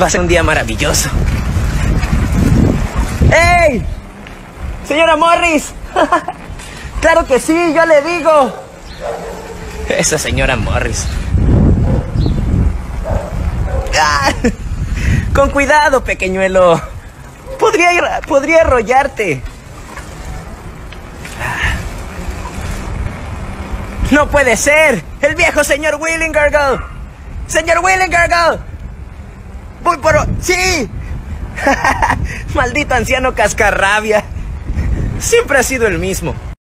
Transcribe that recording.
Va a ser un día maravilloso. ¡Ey! Señora Morris. claro que sí, yo le digo. Esa señora Morris. Ah, con cuidado, pequeñuelo. Podría, podría arrollarte. No puede ser. El viejo señor Willingargle. Señor Willingargle. Sí. Maldito anciano cascarrabia. Siempre ha sido el mismo.